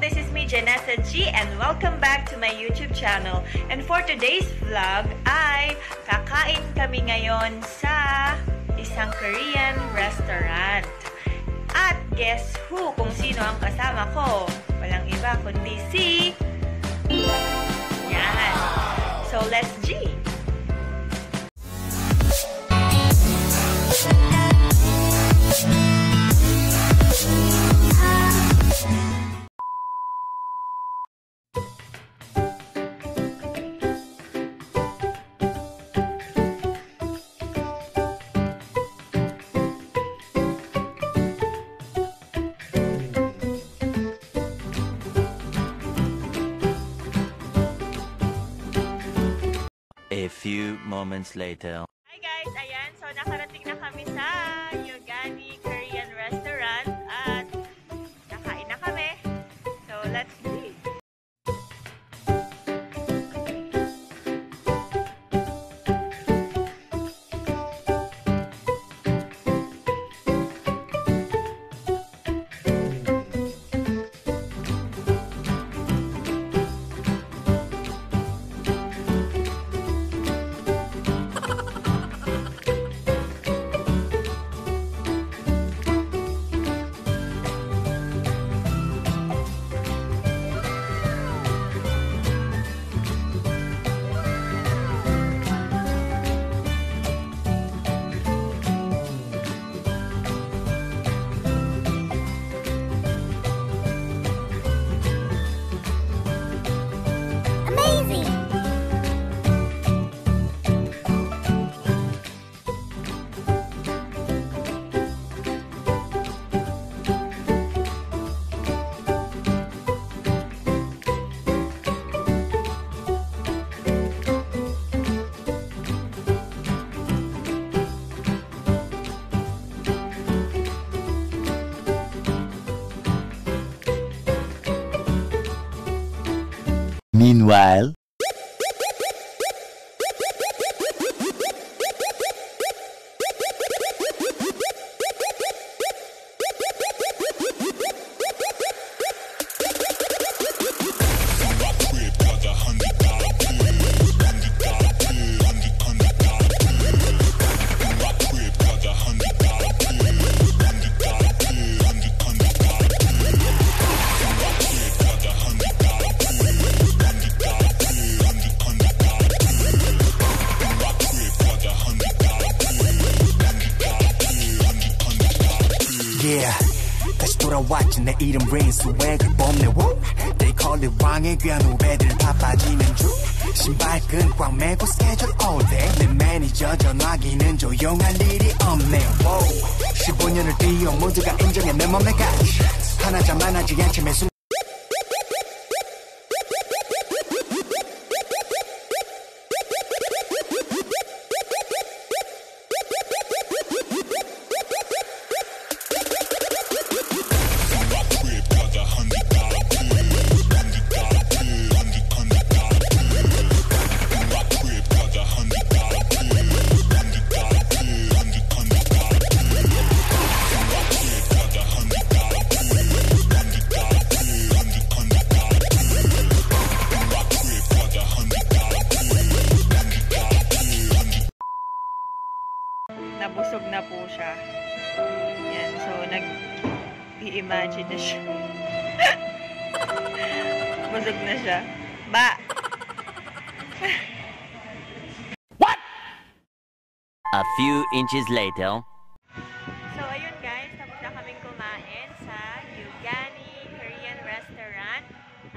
This is me, Janessa G, and welcome back to my YouTube channel. And for today's vlog ay kakain kami ngayon sa isang Korean restaurant. At guess who kung sino ang kasama ko? Walang iba kundi si... few moments later. Hi guys! Ayan, so nakarating na kami sa Meanwhile, 돌아왔지. 내 이름 스웩을 뽐내 워. They call it 왕의 귀한 후배들 다 빠지는 중. 신발끈 꽉 매고 스케줄 all day. 내 매니저 전화기는 조용할 일이 없네. Wow. 15년을 뛰어 모두가 인정해. 내 맘에 가시 하나 자 만하지 않지. 매순 nag-i-imagine na siya. Busog na siya. Ba! a few inches later. So, ayun guys, tapos na kaming kumain sa Yugani Korean Restaurant.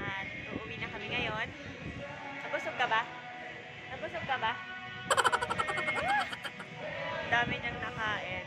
At uuwi na kami ngayon. Nabusog ka ba? Nabusog ka ba? Ah! Dami niyang nakain.